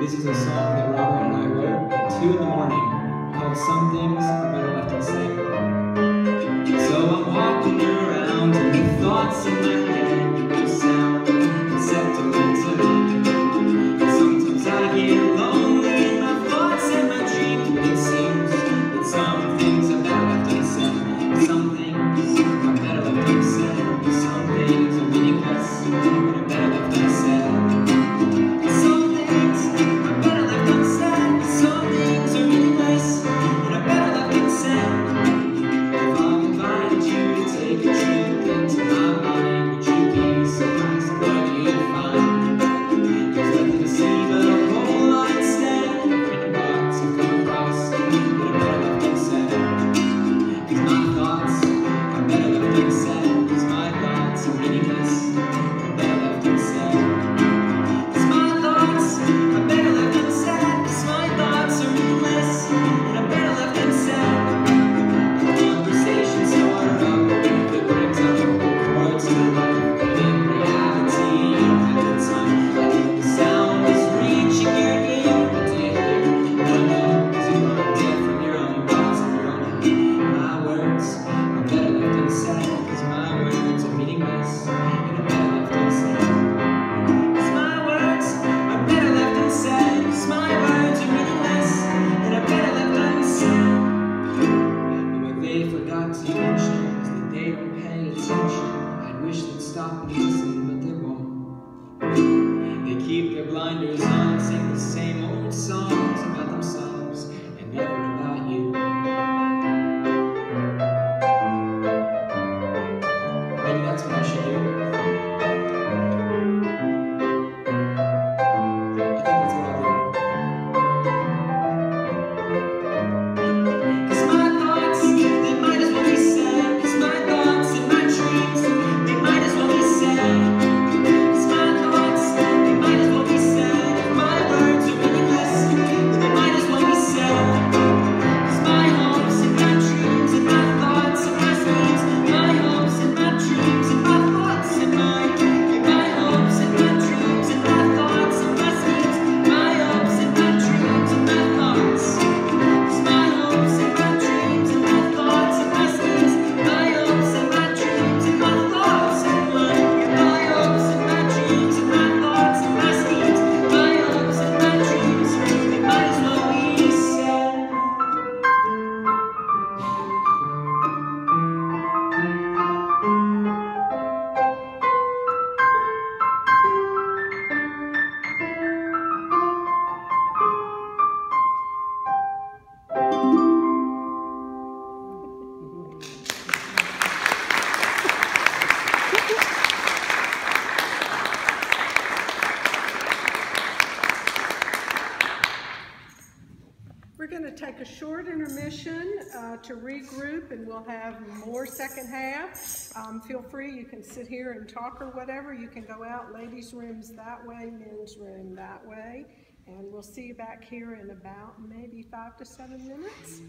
This is a song that Robert and I wrote at 2 in the morning called Some Things God's attention is that they don't pay attention. I wish they'd stop and listen, but they won't. They keep their blinders on. going to take a short intermission uh, to regroup, and we'll have more second half. Um, feel free, you can sit here and talk or whatever. You can go out, ladies' rooms that way, men's room that way. And we'll see you back here in about maybe five to seven minutes.